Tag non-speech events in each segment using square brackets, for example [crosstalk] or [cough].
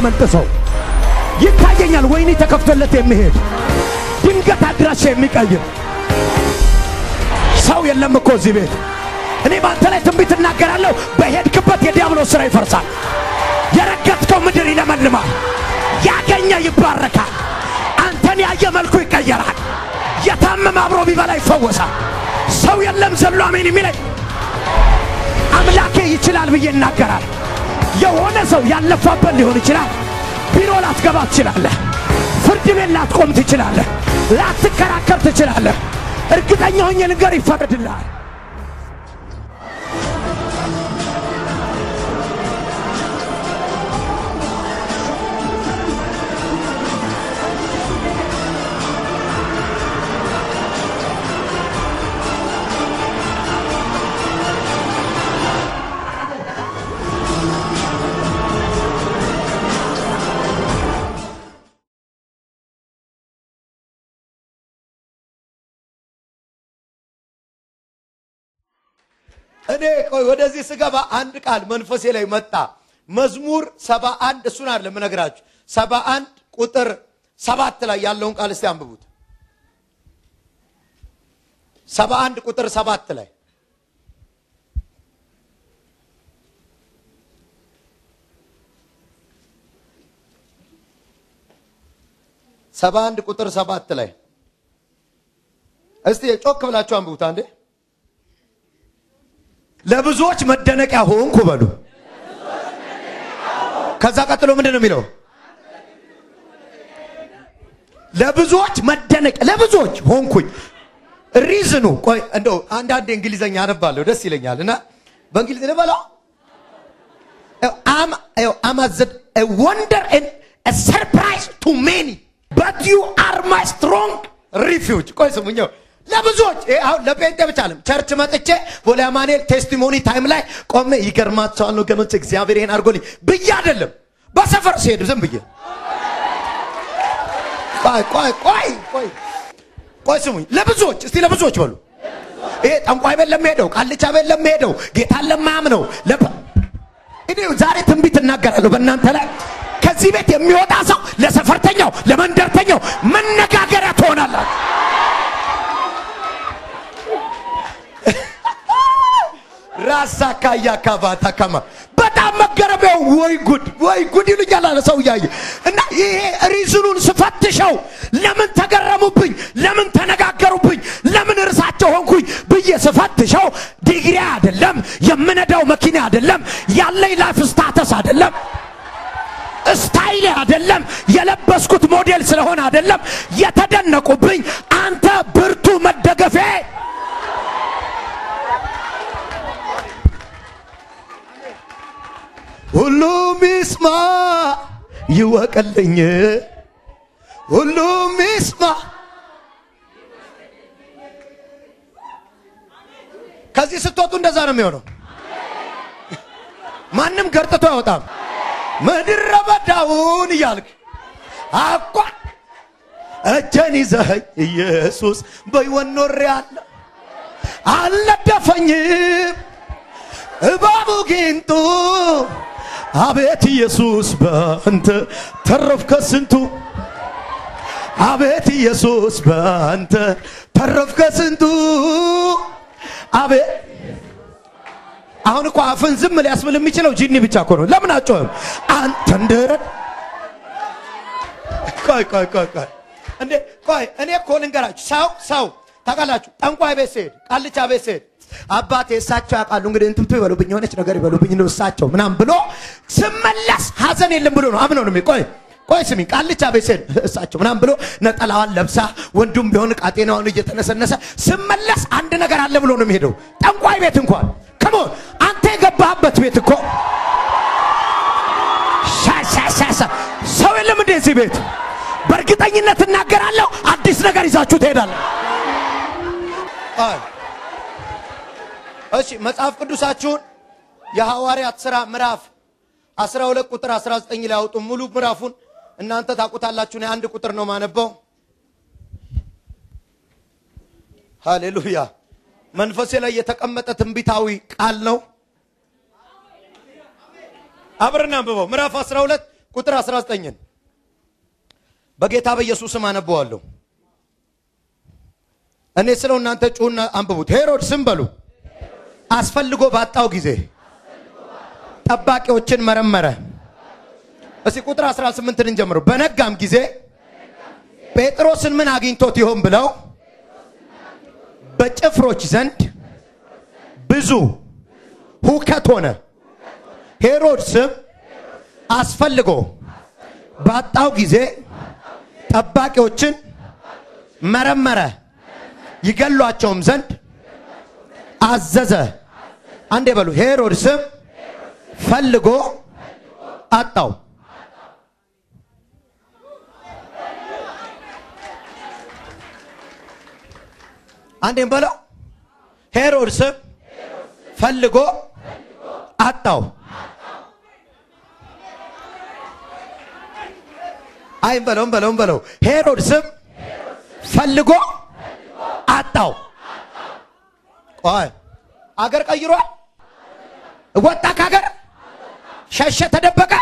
የሚያመልጥ ይታየኛል። ወይኒ ተከፍቶለት የሚሄድ ድንገት አድራሻ የሚቀይር ሰው የለም እኮ እዚህ ቤት። እኔ በአንተ ላይ ትንቢት እናገራለሁ። በሄድክበት የዲያብሎስ ሥራ ይፈርሳል። የረገጥከው ምድር ይለመልማል። ያገኘ ይባረካል። አንተን ያየ መልኩ ይቀየራል። የታመመ አብሮ ቢበላ ይፈወሳል። ሰው የለም ዘሎ አሜን የሚለኝ አምላኬ ይችላል ብዬ እናገራል። የሆነ ሰው ያለፋበት ሊሆን ይችላል። ቢሮ ላትገባ ትችላለህ። ፍርድ ቤት ላትቆም ትችላለህ። ላትከራከር ትችላለህ። እርግጠኛ ሆኜ ልንገር ይፈረድልሃል። እኔ ቆይ ወደዚህ ስገባ አንድ ቃል መንፈሴ ላይ መጣ። መዝሙር ሰባ አንድ እሱን አለ የምነግራችሁ ሰባ አንድ ቁጥር ሰባት ላይ ያለውን ቃል እስቲ አንብቡት። ሰባ አንድ ቁጥር ሰባት ላይ ሰባ አንድ ቁጥር ሰባት ላይ እስቲ ጮክ ብላችሁ አንብቡት አንዴ። ለብዙዎች መደነቂያ ሆንኩ በሉ። ከዛ ቀጥሎ ምንድን ነው የሚለው? ለብዙዎች መደነቅ ለብዙዎች ሆንኩኝ። reason ኡ ቆይ እንደው አንዳንዴ እንግሊዘኛ አነባለሁ ደስ ይለኛል እና በእንግሊዝ ልበላው I am as a wonder surprise to many but you are my strong refuge ቆይ ስሙኛው ለብዙዎች። አሁን ለጴንጤ ብቻ አለም church መጥቼ ቦሌ አማኑኤል testimony time ላይ ቆሜ ይገርማቸዋል ወገኖች እግዚአብሔር ይሄን አድርጎልኝ ብዬ አይደለም በሰፈር ሲሄድ ዝም ብዬ። ቆይ ቆይ ቆይ ቆይ ቆይ ስሙኝ። ለብዙዎች እስቲ ለብዙዎች በሉ። ይሄ ጠንቋይ ቤት ለሚሄደው ቃልቻ ቤት ለሚሄደው ጌታን ለማያምነው እኔ ዛሬ ትንቢት እናገራለሁ በእናንተ ላይ። ከዚህ ቤት የሚወጣ ሰው ለሰፈርተኛው ለመንደርተኛው መነጋገሪያ ትሆናላችሁ። ራሳ ካያ ካባታ ካማ። በጣም መገረሚያው ወይ ጉድ ወይ ጉድ ይሉኛል አለ ሰው እያየ። እና ይሄ ሪዝኑን ስፈትሸው ለምን ተገረሙብኝ፣ ለምን ተነጋገሩብኝ፣ ለምን እርሳቸው ሆንኩኝ ብዬ ስፈትሸው ዲግሪ አይደለም፣ የምነዳው መኪና አይደለም፣ ያለኝ life status አይደለም፣ style አይደለም፣ የለበስኩት ሞዴል ስለሆነ አይደለም። የተደነቁብኝ አንተ ብርቱ መደገፊያ ሁሉም ይስማ ይወቅልኝ ሁሉም ይስማ ከዚህ ስትወጡ እንደዛ ነው የሚሆነው። ማንም ገርጥቶ አይወጣም ምድረ በዳውን እያልክ አቋ እጄን ይዘኸኝ ኢየሱስ በሕይወት ኖሬአለሁ። አልነደፈኝም እባቡ ጊንጡ አቤት ኢየሱስ በአንተ ተረፍከ ስንቱ? አቤት ኢየሱስ በአንተ ተረፍከ ስንቱ? አቤት! አሁን እኮ አፍን ዝም ሊያስብል የሚችለው ጂኒ ብቻ እኮ ነው። ለምን አጮህም? አንተ እንደረድ ቆይ ቆይ ቆይ ቆይ። እንዴ ቆይ እኔ እኮ ልንገራችሁ፣ ሰው ሰው ታውቃላችሁ፣ ጠንቋይ ቤት ስሄድ፣ ቃልቻ ቤት ስሄድ አባቴ እሳቸው ያውቃሉ እንግዲህ እንትምቱ ይበሉብኝ የሆነች ነገር ይበሉብኝ ነው እሳቸው ምናምን ብሎ ስመለስ ሀዘን የለም ብሎ ነው አምነው ነው ቆይ ቆይ ስሚ ቃልቻ ስሄድ እሳቸው ምናምን ብሎ ነጠላዋን ለብሳ ወንዱም ቢሆን ቃጤናዋን እየተነሰነሰ ስመለስ አንድ ነገር አለ ብሎ ነው የሚሄደው። ጠንቋይ ቤት እንኳን ከሞን አንተ የገባህበት ቤት እኮ ሰው የለም እንዴ እዚህ ቤት? በእርግጠኝነት እናገራለሁ አዲስ ነገር ይዛችሁ ትሄዳለ። እሺ መጽሐፍ ቅዱሳችሁን የሐዋርያት ሥራ ምዕራፍ 12 ቁጥር 19 ላይ አውጡ። ሙሉ ምዕራፉን እናንተ ታውቁታላችሁ። አንድ ቁጥር ነው ማነበው። ሃሌሉያ። መንፈሴ ላይ የተቀመጠ ትንቢታዊ ቃል ነው። አብረን አንብበው። ምዕራፍ 12 ቁጥር 19ን በጌታ በኢየሱስም አነበዋለሁ። እኔ ስለው እናንተ ጩሁና አንብቡት። ሄሮድስም በሉ አስፈልጎ ባጣው ጊዜ ጠባቂዎችን መረመረ። እስቲ ቁጥር 18 እንጀምሩ። በነጋም ጊዜ ጴጥሮስን ምን አግኝቶት ይሆን ብለው በጭፍሮች ዘንድ ብዙ ሁከት ሆነ። ሄሮድስም አስፈልጎ ባጣው ጊዜ ጠባቂዎችን መረመረ፣ ይገሏቸውም ዘንድ አዘዘ። አንዴ በሉ። ሄሮድስም ፈልጎ አጣው። አንዴም በለው። ሄሮድስም ፈልጎ አጣው። አይም በለውም በለውም በለው። ሄሮድስም ፈልጎ አጣው። ቆይ አገር ቀይሯል። ወጣ ከሀገር ሸሸ፣ ተደበቀ።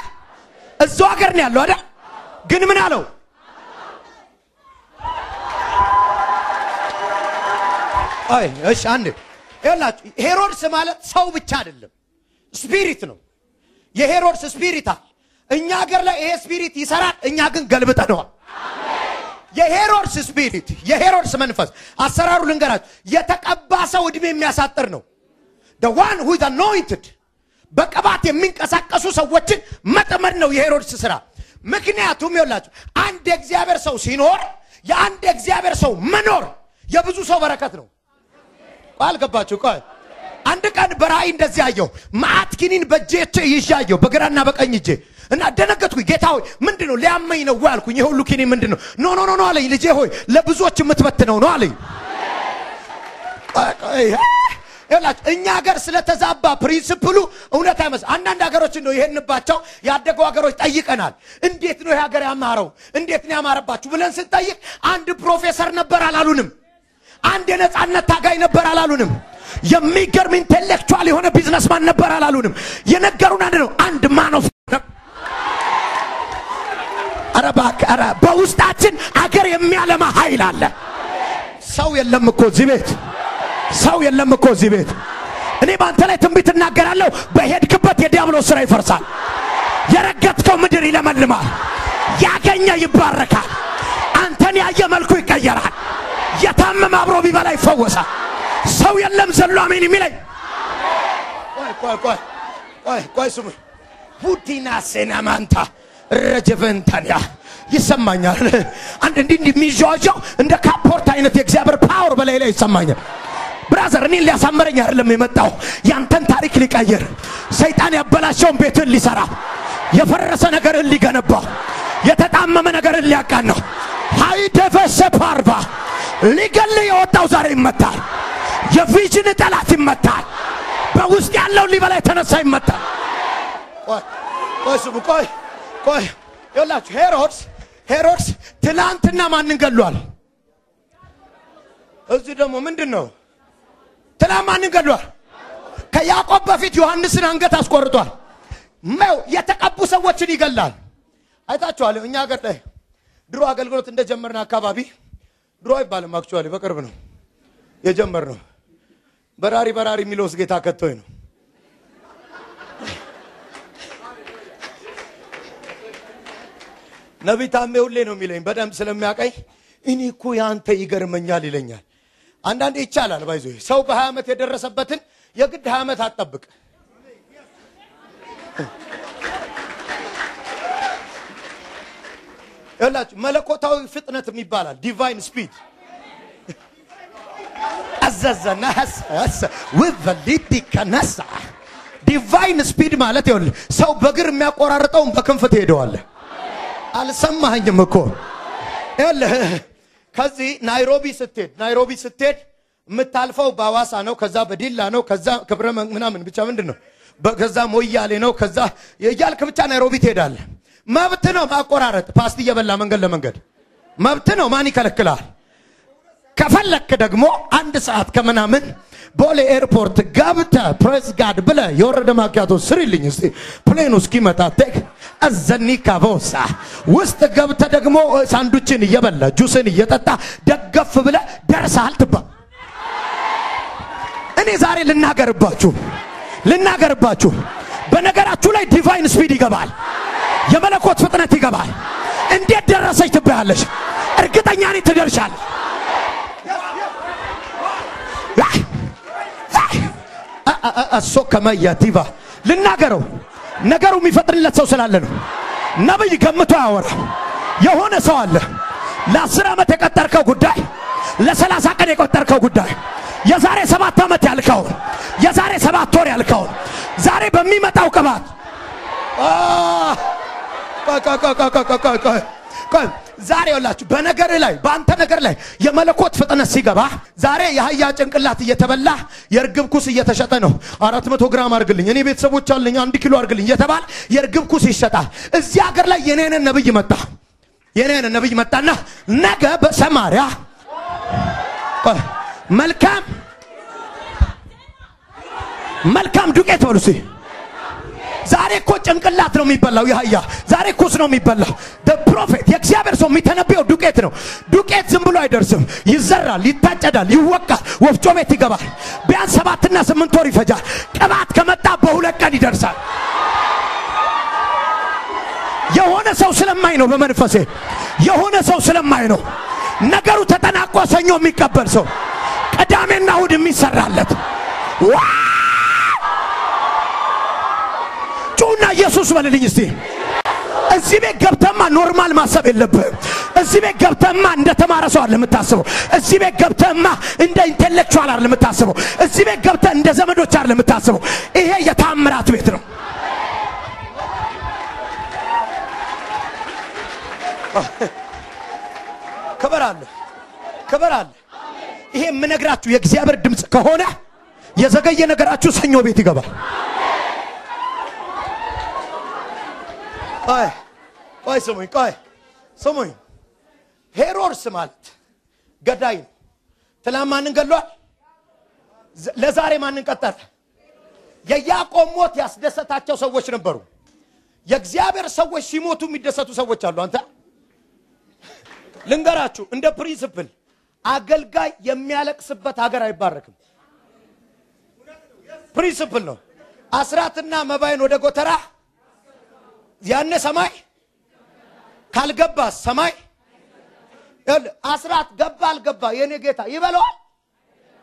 እዛው ሀገር ነው ያለው አይደል? ግን ምን አለው? አይ እሺ፣ አንድ ይኸውላችሁ፣ ሄሮድስ ማለት ሰው ብቻ አይደለም፣ ስፒሪት ነው። የሄሮድስ spirit አለ። እኛ ሀገር ላይ ይሄ spirit ይሰራል፣ እኛ ግን ገልብጠነዋል። የሄሮድስ spirit የሄሮድስ መንፈስ አሰራሩ ልንገራችሁ፣ የተቀባ ሰው እድሜ የሚያሳጥር ነው። the one who በቅባት የሚንቀሳቀሱ ሰዎችን መጥመድ ነው የሄሮድስ ስራ። ምክንያቱም ይኸውላችሁ አንድ የእግዚአብሔር ሰው ሲኖር የአንድ የእግዚአብሔር ሰው መኖር የብዙ ሰው በረከት ነው። አልገባችሁ? ቆይ አንድ ቀን በራእይ እንደዚህ አየሁ። መዓት ኪኒን በእጄቼ ይዤ አየሁ፣ በግራና በቀኝ እጄ እና ደነገጥኩኝ። ጌታ ሆይ ምንድን ነው ሊያመኝ ነው ወይ አልኩኝ። የሁሉ ኪኒን ምንድን ነው? no no no አለኝ። ልጄ ሆይ ለብዙዎች የምትበትነው ነው አለኝ። ይኸውላችሁ እኛ ሀገር ስለተዛባ principle ኡ እውነት አይመስ አንዳንድ ሀገሮችን ነው ይሄንባቸው ያደጉ ሀገሮች ጠይቀናል። እንዴት ነው ይህ ሀገር ያማረው? እንዴት ነው ያማረባችሁ ብለን ስንጠይቅ አንድ ፕሮፌሰር ነበር አላሉንም። አንድ የነጻነት ታጋይ ነበር አላሉንም። የሚገርም intellectual የሆነ businessman ነበር አላሉንም። የነገሩን አንድ ነው። አንድ እባክህ ኧረ በውስጣችን አገር የሚያለማ ኃይል አለ። ሰው የለም እኮ እዚህ ቤት ሰው የለም እኮ እዚህ ቤት። እኔ በአንተ ላይ ትንቢት እናገራለሁ። በሄድክበት የዲያብሎስ ስራ ይፈርሳል። የረገጥከው ምድር ይለመልማል። ያገኘ ይባረካል። አንተን ያየ መልኩ ይቀየራል። የታመመ አብሮ ቢበላ ይፈወሳል። ሰው የለም ዘሎ አሜን የሚለኝ ቆይ ቆይ ቆይ ስሙ ቡዲና ሴናማንታ ረጀቨንታንያ ይሰማኛል። አንድ እንዲህ እንዲህ የሚዣዣው እንደ ካፖርት አይነት የእግዚአብሔር power በላይ ላይ ይሰማኛል። brother እኔን ሊያሳምረኝ አይደለም የመጣው ያንተን ታሪክ ሊቀይር ሰይጣን ያበላሸውን ቤትን ሊሰራ የፈረሰ ነገርን ሊገነባ የተጣመመ ነገርን ሊያቃናው ሃይደፈሰ ፓርቫ ሊገል የወጣው ዛሬ ይመታል። የቪዥን ጠላት ይመታል። በውስጥ ያለውን ሊበላ የተነሳ ይመታል። ቆይ ስሙ ቆይ ቆይ ይኸውላችሁ ሄሮድስ ሄሮድስ ትላንትና ማንን ገሏል? እዚህ ደግሞ ምንድን ነው? ትላንት ማንን ገሏል? ከያዕቆብ በፊት ዮሐንስን አንገት አስቆርጧል። መው የተቀቡ ሰዎችን ይገላል። አይታችኋል። እኛ ሀገር ላይ ድሮ አገልግሎት እንደጀመርን አካባቢ ድሮ አይባልም፣ actually በቅርብ ነው የጀመርነው። በራሪ በራሪ የሚለውስ ጌታ ከቶኝ ነው። ነቢይ ታሜ ሁሌ ነው የሚለኝ በደንብ ስለሚያቀኝ እኔ እኮ የአንተ ይገርመኛል ይለኛል። አንዳንዴ ይቻላል ባይዞ ሰው በሀያ ዓመት የደረሰበትን የግድ ሀያ ዓመት አትጠብቅ። ይላችሁ መለኮታዊ ፍጥነት ይባላል divine speed አዘዘና velocity ከነሳ divine speed ማለት ይኸውልህ ሰው በእግር የሚያቆራርጠውን በክንፍ ትሄደዋለህ። አልሰማኸኝም እኮ ይኸውልህ ከዚህ ናይሮቢ ስትሄድ ናይሮቢ ስትሄድ የምታልፈው በአዋሳ ነው፣ ከዛ በዲላ ነው፣ ከዛ ክብረ ምናምን ብቻ ምንድን ነው፣ ከዛ ሞያሌ ነው፣ ከዛ እያልክ ብቻ ናይሮቢ ትሄዳለህ። መብት ነው ማቆራረጥ፣ ፓስቲ እየበላ መንገድ ለመንገድ መብት ነው። ማን ይከለክላል? ከፈለክ ደግሞ አንድ ሰዓት ከምናምን ቦሌ ኤርፖርት ገብተ praise God ብለ የወረደ ማኪያቶ ስሪልኝ እስቲ plane ኡ እስኪመጣ ቴክ አዘኒ ካቦሳ ውስጥ ገብተ ደግሞ ሳንዱችን እየበላ ጁስን እየጠጣ ደገፍ ብለ ደርሰሃል ትባል። እኔ ዛሬ ልናገርባችሁ ልናገርባችሁ በነገራችሁ ላይ divine speed ይገባል። የመለኮት ፍጥነት ይገባል። እንዴት ደረሰች ትባያለሽ። እርግጠኛ ነኝ ትደርሻለሽ። እሶ ከመያቲቫ ልናገረው ነገሩ የሚፈጥንለት ሰው ስላለ ነው። ነብይ ገምቶ ያወራ የሆነ ሰው አለ። ለአስር ዓመት የቀጠርከው ጉዳይ፣ ለሰላሳ ቀን የቆጠርከው ጉዳይ፣ የዛሬ ሰባት ዓመት ያልከውን፣ የዛሬ ሰባት ወር ያልከውን ዛሬ በሚመጣው ቅባት ዛሬ ወላችሁ በነገር ላይ በአንተ ነገር ላይ የመለኮት ፍጥነት ሲገባ ዛሬ የአህያ ጭንቅላት እየተበላ የእርግብ ኩስ እየተሸጠ ነው። አራት መቶ ግራም አርግልኝ እኔ ቤተሰቦች አለኝ አንድ ኪሎ አርግልኝ እየተባለ የእርግብ ኩስ ይሸጣል። እዚህ ሀገር ላይ የኔ አይነት ነብይ መጣ። የኔ አይነት ነብይ መጣና ነገ በሰማሪያ መልካም መልካም ዱቄት በሉ ዛሬ እኮ ጭንቅላት ነው የሚበላው። የአህያ ዛሬ ኩስ ነው የሚበላው። prophet የእግዚአብሔር ሰው የሚተነበየው ዱቄት ነው። ዱቄት ዝም ብሎ አይደርስም። ይዘራል፣ ይታጨዳል፣ ይወቃል፣ ወፍጮ ቤት ይገባል። ቢያንስ ሰባትና ስምንት ወር ይፈጃል። ቅባት ከመጣ በሁለት ቀን ይደርሳል። የሆነ ሰው ስለማይ ነው በመንፈሴ የሆነ ሰው ስለማይ ነው ነገሩ ተጠናቆ ሰኞ የሚቀበል ሰው ቅዳሜና እሑድ የሚሰራለት ጩና ኢየሱስ በልልኝ እስቲ። እዚህ ቤት ገብተማ normal ማሰብ የለብህም። እዚህ ቤት ገብተማ እንደ ተማረ ሰው አለ የምታስበው። እዚህ ቤት ገብተማ እንደ intellectual አለ የምታስበው። እዚህ ቤት ገብተህ እንደ ዘመዶች አለ የምታስበው። ይሄ የታምራት ቤት ነው። ክብር አለ፣ ክብር አለ። ይሄ የምነግራችሁ የእግዚአብሔር ድምፅ ከሆነ የዘገየ ነገራችሁ ሰኞ ቤት ይገባል። ቆይ ቆይ ስሙኝ፣ ቆይ ስሙኝ። ሄሮድስ ማለት ገዳይ ነው። ትላንት ማንን ገሏል? ለዛሬ ማንን ቀጠለ? የያዕቆብ ሞት ያስደሰታቸው ሰዎች ነበሩ። የእግዚአብሔር ሰዎች ሲሞቱ የሚደሰቱ ሰዎች አሉ። አንተ ልንገራችሁ፣ እንደ principle አገልጋይ የሚያለቅስበት ሀገር አይባረክም። principle ነው። አስራትና መባይን ወደ ጎተራ ያነ ሰማይ ካልገባ ሰማይ አስራት ገባ አልገባ የኔ ጌታ ይበለዋል።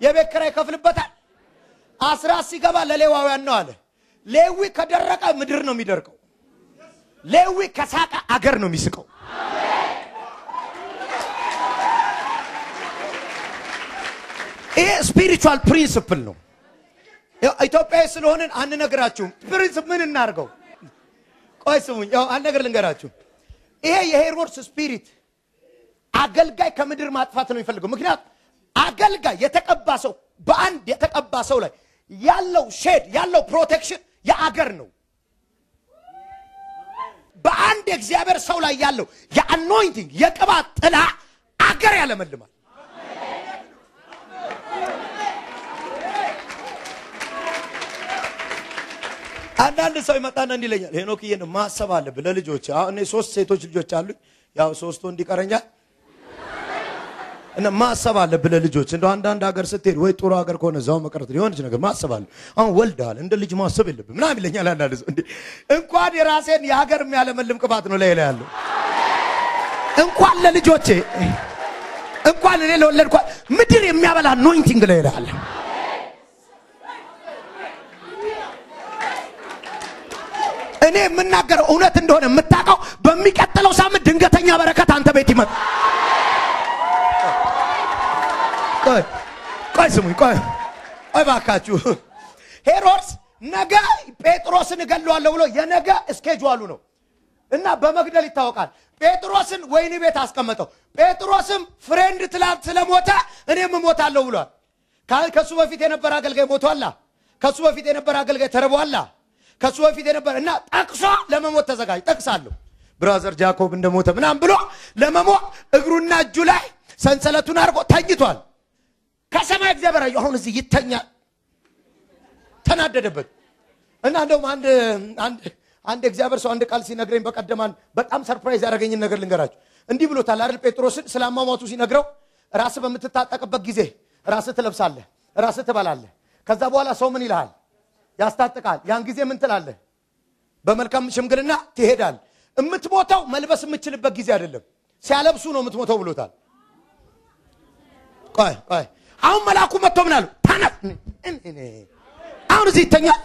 የቤት ኪራይ ይከፍልበታል። አስራት ሲገባ ለሌዋውያን ነው አለ። ሌዊ ከደረቀ ምድር ነው የሚደርቀው። ሌዊ ከሳቀ አገር ነው የሚስቀው። ይሄ spiritual principle ነው። ኢትዮጵያዊ ስለሆንን አንነግራችሁም። principle ምን እናርገው? ቆይ ስሙኝ፣ አንድ ነገር ልንገራችሁ። ይሄ የሄሮድስ spirit አገልጋይ ከምድር ማጥፋት ነው የሚፈልገው። ምክንያቱም አገልጋይ የተቀባ ሰው በአንድ የተቀባ ሰው ላይ ያለው shade ያለው protection የአገር ነው። በአንድ የእግዚአብሔር ሰው ላይ ያለው የ anointing የቅባት ጥላ አገር ያለመልማል። አንዳንድ ሰው ይመጣና እንዲህ ይለኛል፣ ሄኖክዬን ማሰብ አለብህ ለልጆች። አሁን እኔ ሶስት ሴቶች ልጆች አሉኝ። ያው ሶስቱ እንዲቀረኛል እና ማሰብ አለብህ ለልጆች። እንደው አንዳንድ ሀገር ስትሄድ ወይ ጥሩ ሀገር ከሆነ እዛው መቅረት የሆነች ነገር ማሰብ አለ። አሁን ወልደሃል፣ እንደ ልጅ ማሰብ የለብህ ምናምን ይለኛል አንዳንድ ሰው። እንኳን የራሴን የሀገር የሚያለመልም ቅባት ነው ላይ ያለው እንኳን ለልጆቼ እንኳን እኔ ለወለድኳት ምድር የሚያበላ anointing ላይ ላይ እኔ የምናገረው እውነት እንደሆነ የምታውቀው በሚቀጥለው ሳምንት ድንገተኛ በረከት አንተ ቤት ይመጣ። ቆይ ቆይ ስሙኝ፣ ቆይ ቆይ ሄሮድስ ነገ ጴጥሮስን እገለዋለሁ ብሎ የነገ schedule ኡ ነው እና በመግደል ይታወቃል። ጴጥሮስን ወህኒ ቤት አስቀመጠው። ጴጥሮስም friend ትላንት ስለሞተ እኔም እሞታለሁ ብሏል። ከሱ በፊት የነበረ አገልጋይ ሞቷላ። ከሱ በፊት የነበረ አገልጋይ ተርቧላ። ከሱ በፊት የነበረ እና ጠቅሶ ለመሞት ተዘጋጅ ጠቅሳለሁ brother Jacob እንደሞተ ምናምን ብሎ ለመሞት እግሩና እጁ ላይ ሰንሰለቱን አድርጎ ተኝቷል። ከሰማይ እግዚአብሔር አየሁ። አሁን እዚህ ይተኛል። ተናደደበት እና እንደውም አንድ አንድ አንድ እግዚአብሔር ሰው አንድ ቃል ሲነግረኝ በቀደማን በጣም surprise ያደረገኝን ነገር ልንገራችሁ። እንዲህ ብሎታል አይደል? ጴጥሮስን ስለ አሟሟቱ ሲነግረው ራስህ በምትታጠቅበት ጊዜ ራስህ ትለብሳለህ፣ ራስህ ትበላለህ። ከዛ በኋላ ሰው ምን ይልሃል? ያስታጥቃል። ያን ጊዜ ምን ትላለህ? በመልካም ሽምግልና ትሄዳል። የምትሞተው መልበስ የምችልበት ጊዜ አይደለም፣ ሲያለብሱ ነው የምትሞተው ብሎታል። ቆይ ቆይ አሁን መልአኩ መጥቶ ምን አሉ? ተነስ። አሁን እዚህ ይተኛል።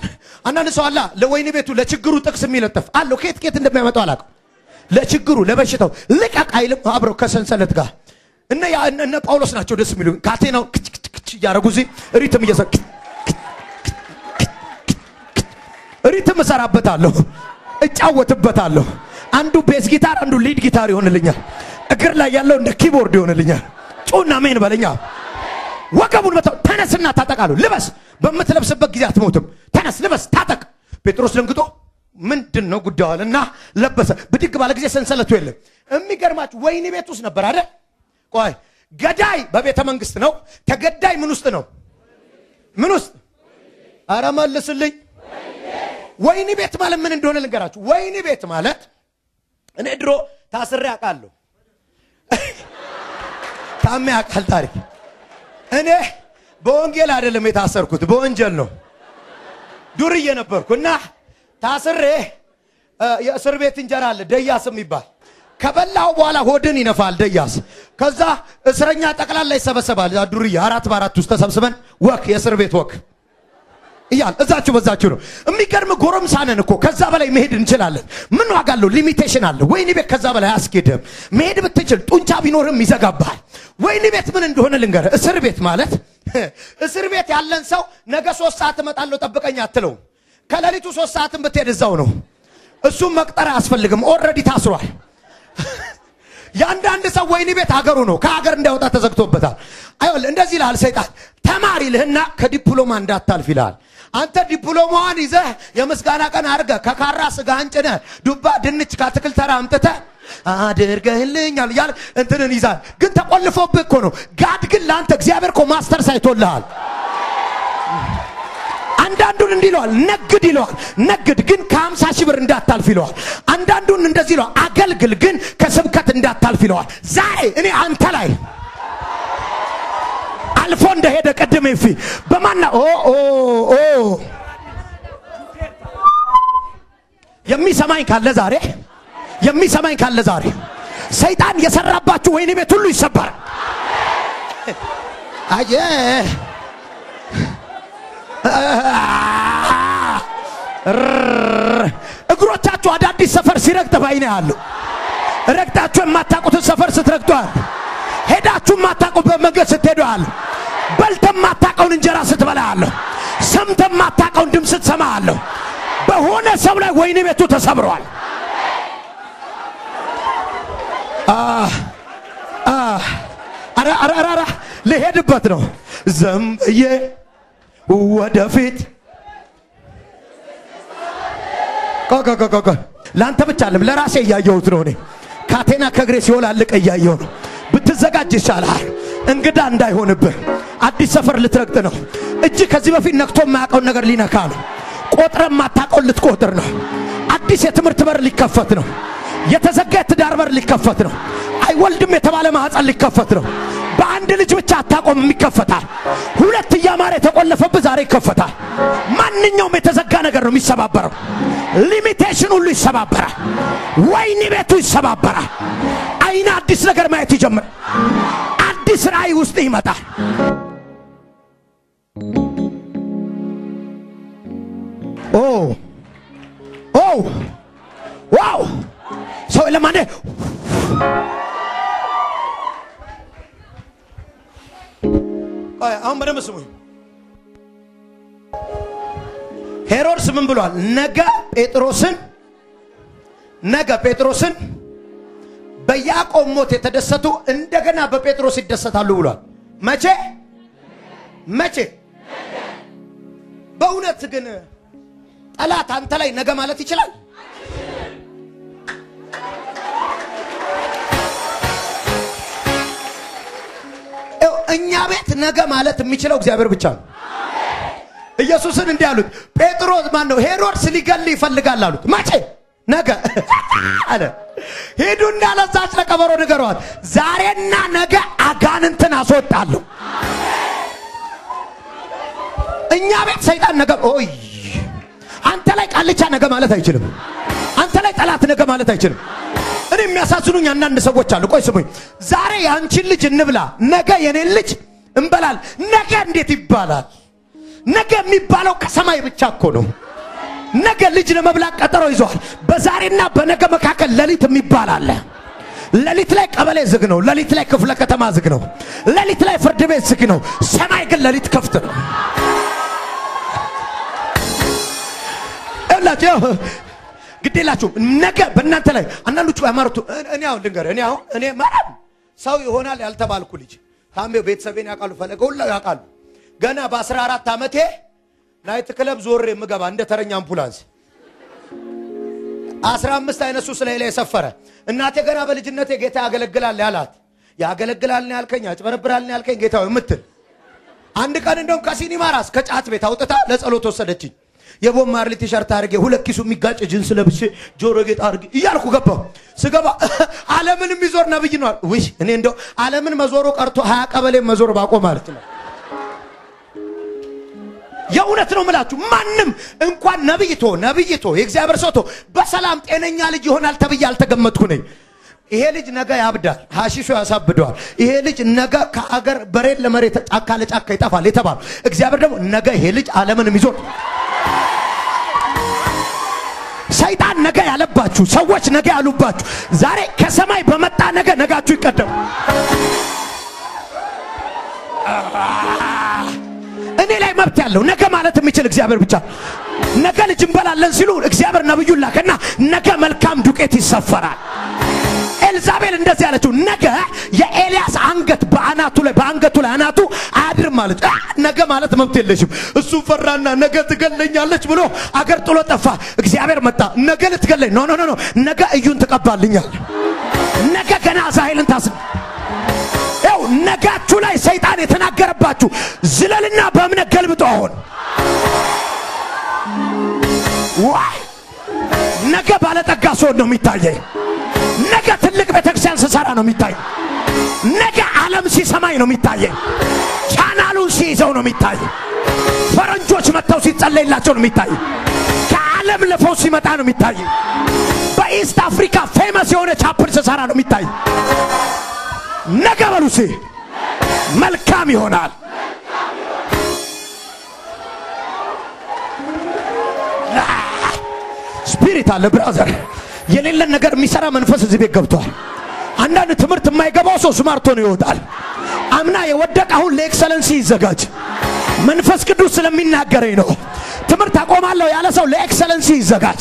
አንዳንድ ሰው አላ ለወይን ቤቱ ለችግሩ ጥቅስ የሚለጥፍ አለው። ከየት ከየት እንደሚያመጣው አላውቅም። ለችግሩ ለበሽታው ልቀቅ አይልም። አብረው ከሰንሰለት ጋር እነ ጳውሎስ ናቸው ደስ የሚሉ ካቴናው ክች ክች ክች እያደረጉ እዚህ rhythm እየሰ rhythm እሰራበታለሁ፣ እጫወትበታለሁ። አንዱ bass guitar፣ አንዱ lead guitar ይሆንልኛል። እግር ላይ ያለው እንደ keyboard ይሆንልኛል። ጩና ሜን በለኛ ወገቡን መታው። ተነስና ታጠቃሉ። ልበስ፣ በምትለብስበት ጊዜ አትሞትም። ተነስ፣ ልበስ፣ ታጠቅ። ጴጥሮስ ደንግጦ ምንድን ነው ጉዳዩ አለና ለበሰ። ብድግ ባለ ጊዜ ሰንሰለቱ የለም። የሚገርማችሁ ወህኒ ቤት ውስጥ ነበር አይደል? ቆይ ገዳይ በቤተ መንግስት ነው። ተገዳይ ምን ውስጥ ነው? ምን ውስጥ? አረ መልስልኝ። ወህኒ ቤት ማለት ምን እንደሆነ ልንገራችሁ። ወህኒ ቤት ማለት እኔ ድሮ ታስሬ አውቃለሁ። [laughs] ታሜ አውቃል ታሪክ እኔ በወንጌል አይደለም የታሰርኩት፣ በወንጀል ነው። ዱርዬ ነበርኩ እና ታስሬ የእስር ቤት እንጀራ አለ ደያስ የሚባል ከበላው በኋላ ሆድን ይነፋል ደያስ። ከዛ እስረኛ ጠቅላላ ይሰበሰባል። ዱርዬ አራት በአራት ውስጥ ተሰብስበን ወክ የእስር ቤት ወክ እያል እዛችሁ በዛችሁ ነው። የሚገርም ጎረምሳ ነን እኮ ከዛ በላይ መሄድ እንችላለን። ምን ዋጋ አለው? limitation አለ። ወይኒ ቤት ከዛ በላይ አያስኬድም። መሄድ ብትችል ጡንቻ ቢኖርም ይዘጋብሃል። ወይኒ ቤት ምን እንደሆነ ልንገርህ። እስር ቤት ማለት [laughs] እስር ቤት ያለን ሰው ነገ ሶስት ሰዓት እመጣለሁ ጠብቀኝ አትለውም። ከሌሊቱ ሶስት ሰዓትን ብትሄድ እዛው ነው። እሱም መቅጠር አያስፈልግም። already ታስሯል። [laughs] የአንዳንድ ሰው ወይኒ ቤት ሀገሩ ነው። ከሀገር እንዳይወጣ ተዘግቶበታል። አይወል እንደዚህ ይልሃል ሰይጣን። ተማር ይልህና ከዲፕሎማ እንዳታልፍ ይልሃል። አንተ ዲፕሎማዋን ይዘህ የምስጋና ቀን አድርገህ ከካራ ስጋ ጭነህ ዱባ፣ ድንች ከአትክልት ተራ አምጥተህ አድርገህልኛል እያል እንትንን ይዛል። ግን ተቆልፎብህ እኮ ነው። God ግን ለአንተ እግዚአብሔር እኮ master አይቶልሃል። አንዳንዱን እንዲህ ይለዋል፣ ነግድ ይለዋል። ነግድ ግን ከሀምሳ ሺህ ብር እንዳታልፍ ይለዋል። አንዳንዱን እንደዚህ ይለዋል፣ አገልግል ግን ከስብከት እንዳታልፍ ይለዋል። ዛሬ እኔ አንተ ላይ አልፎ እንደሄደ ቅድም ፊ በማና የሚሰማኝ ካለ ዛሬ የሚሰማኝ ካለ ዛሬ። ሰይጣን የሰራባችሁ ወይኔ ቤት ሁሉ ይሰበራል። አየ። እግሮቻችሁ አዳዲስ ሰፈር ሲረግጥ ባይኔ አሉ። ረግጣችሁ የማታውቁትን ሰፈር ሄዳችሁ የማታውቁበት መንገድ ስትሄዱ አሉ። በልተ የማታውቀውን እንጀራ ስትበላ አለሁ። ሰምተ የማታውቀውን ድምፅ ስትሰማ አለሁ። በሆነ ሰው ላይ ወይኔ ቤቱ አረ አረ ልሄድበት ነው ዘንብዬ ወደፊት ለአንተ ብቻ አለም ለራሴ እያየሁት ነው። እኔ ካቴና ከእግሬ ሲወላልቅ እያየሁ ነው። ብትዘጋጅ ይሻልሃል፣ እንግዳ እንዳይሆንብህ። አዲስ ሰፈር ልትረግጥ ነው። እጅ ከዚህ በፊት ነክቶ የማያውቀውን ነገር ሊነካ ነው። ቆጥረ የማታውቀውን ልትቆጥር ነው። አዲስ የትምህርት በር ሊከፈት ነው። የተዘጋ የትዳር በር ሊከፈት ነው። አይወልድም የተባለ ማህፀን ሊከፈት ነው። በአንድ ልጅ ብቻ አታቆምም፣ ይከፈታል። ሁለት እያማረ የተቆለፈብህ ዛሬ ይከፈታል። ማንኛውም የተዘጋ ነገር ነው የሚሰባበረው። limitation ሁሉ ይሰባበራል። ወይኒ ቤቱ ይሰባበራል። አይነ አዲስ ነገር ማየት ይጀምር። አዲስ ራእይ ውስጥ ይመጣል። ኦ ኦ wow ሰው ለማነ አሁን በደንብ ስሙኝ። ሄሮድስ ምን ብሏል? ነገ ጴጥሮስን ነገ ጴጥሮስን በያዕቆብ ሞት የተደሰቱ እንደገና በጴጥሮስ ይደሰታሉ ብሏል። መቼ መቼ? በእውነት ግን ጠላት አንተ ላይ ነገ ማለት ይችላል? እኛ ቤት ነገ ማለት የሚችለው እግዚአብሔር ብቻ ነው። ኢየሱስን እንዲህ አሉት፣ ጴጥሮስ ማን ነው? ሄሮድስ ሊገል ይፈልጋል አሉት። መቼ? ነገ [laughs] አለ ሂዱና ለዛች ለቀበሮ ንገሯት፣ ዛሬና ነገ አጋንንትን አስወጣለሁ። እኛ ቤት ሰይጣን ነገ ኦይ አንተ ላይ ቃልቻ ነገ ማለት አይችልም። አንተ ላይ ጠላት ነገ ማለት አይችልም። እኔ የሚያሳዝኑኝ አንዳንድ ሰዎች አሉ። ቆይ ስሙኝ፣ ዛሬ የአንቺን ልጅ እንብላ፣ ነገ የኔን ልጅ እንበላል። ነገ እንዴት ይባላል? ነገ የሚባለው ከሰማይ ብቻ እኮ ነው። ነገ ልጅ ለመብላት ቀጠሮ ይዘዋል። በዛሬና በነገ መካከል ሌሊት የሚባል አለ። ሌሊት ላይ ቀበሌ ዝግ ነው። ሌሊት ላይ ክፍለ ከተማ ዝግ ነው። ሌሊት ላይ ፍርድ ቤት ዝግ ነው። ሰማይ ግን ሌሊት ክፍት ነው። ግዴላችሁም ነገ በእናንተ ላይ አንዳንዶቹ ሃይማኖቱ እኔ አሁን ልንገር እኔ አሁን እኔ ማርያም ሰው ይሆናል ያልተባልኩ ልጅ ታሜው ቤተሰቤን ያውቃሉ፣ ፈለገ ሁላ ያውቃሉ። ገና በአስራ አራት ዓመቴ ናይት ክለብ ዞሬ የምገባ እንደ ተረኛ አምቡላንስ አስራ አምስት አይነት ሱስ ላይ ላይ የሰፈረ እናቴ ገና በልጅነቴ ጌታ ያገለግላል ያላት ያገለግላል ነው ያልከኝ፣ ያጭበረብራል ያልከኝ ጌታው የምትል አንድ ቀን እንደውም ከሲኒማ ራስ ከጫት ቤት አውጥታ ለጸሎት ወሰደችኝ። የቦብ ማርሊ ቲሸርት አድርጌ ሁለት ኪሱ የሚጋጭ ጅንስ ለብሼ ጆሮ ጌጥ አድርጌ እያልኩ ገባሁ። ስገባ [laughs] ዓለምን የሚዞር ነብይ ነው። ውይ እኔ እንደው ዓለምን መዞሩ ቀርቶ ሀያ ቀበሌ መዞር ባቆም ማለት ነው። የእውነት ነው ምላችሁ። ማንም እንኳን ነብይቶ ነብይቶ የእግዚአብሔር ሰውቶ በሰላም ጤነኛ ልጅ ይሆናል ተብዬ አልተገመጥኩ ነኝ። ይሄ ልጅ ነገ ያብዳል፣ ሀሺሾ ያሳብደዋል። ይሄ ልጅ ነገ ከአገር በሬት ለመሬት ጫካ ለጫካ ይጠፋል የተባሉ እግዚአብሔር ደግሞ ነገ ይሄ ልጅ ዓለምን የሚዞር ሰይጣን ነገ ያለባችሁ ሰዎች ነገ ያሉባችሁ ዛሬ ከሰማይ በመጣ ነገ ነጋችሁ ይቀደሙ። እኔ ላይ መብት ያለው ነገ ማለት የሚችል እግዚአብሔር ብቻ። ነገ ልጅ እንበላለን ሲሉ እግዚአብሔር ነብዩን ላከና ነገ መልካም ዱቄት ይሰፈራል። ኤልዛቤል እንደዚህ ያለችው ነገ የኤልያስ አንገት በአናቱ ላይ በአንገቱ ላይ አናቱ አያድርም ማለት ነገ ማለት መብት የለሽም። እሱ ፈራና ነገ ትገለኛለች ብሎ አገር ጥሎ ጠፋ። እግዚአብሔር መጣ። ነገ ልትገለኝ no no no፣ ነገ ኢዩን ትቀባልኛለህ። ነገ ገና አዛሄልን ታስ ያው ነጋችሁ ላይ ሰይጣን የተናገረባችሁ ዝለልና በእምነት ገልብጦ አሁን ዋይ ነገ ባለጠጋ ሰው ነው የሚታየኝ። ነገ ትልቅ ቤተክርስቲያን ስሰራ ነው የሚታይ። ነገ ዓለም ሲሰማኝ ነው የሚታየኝ። ቻናሉን ሲይዘው ነው የሚታይ። ፈረንጆች መጥተው ሲጸለይላቸው ነው የሚታይ። ከዓለም ለፈውስ ሲመጣ ነው የሚታይ። በ East Africa famous የሆነ chapel ስሰራ ነው የሚታይ። ነገ በሉሴ መልካም ይሆናል። spirit አለ brother። የሌለን ነገር የሚሰራ መንፈስ እዚህ ቤት ገብቷል። አንዳንድ ትምህርት የማይገባው ሰው smart ሆኖ ነው ይወጣል። አምና የወደቀ አሁን ለ excellency ይዘጋጅ። መንፈስ ቅዱስ ስለሚናገረኝ ነው። ትምህርት አቆማለሁ ያለ ሰው ለ excellency ይዘጋጅ።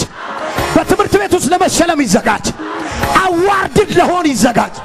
በትምህርት ቤት ውስጥ ለመሸለም ይዘጋጅ። አዋርድድ ለሆን ይዘጋጅ።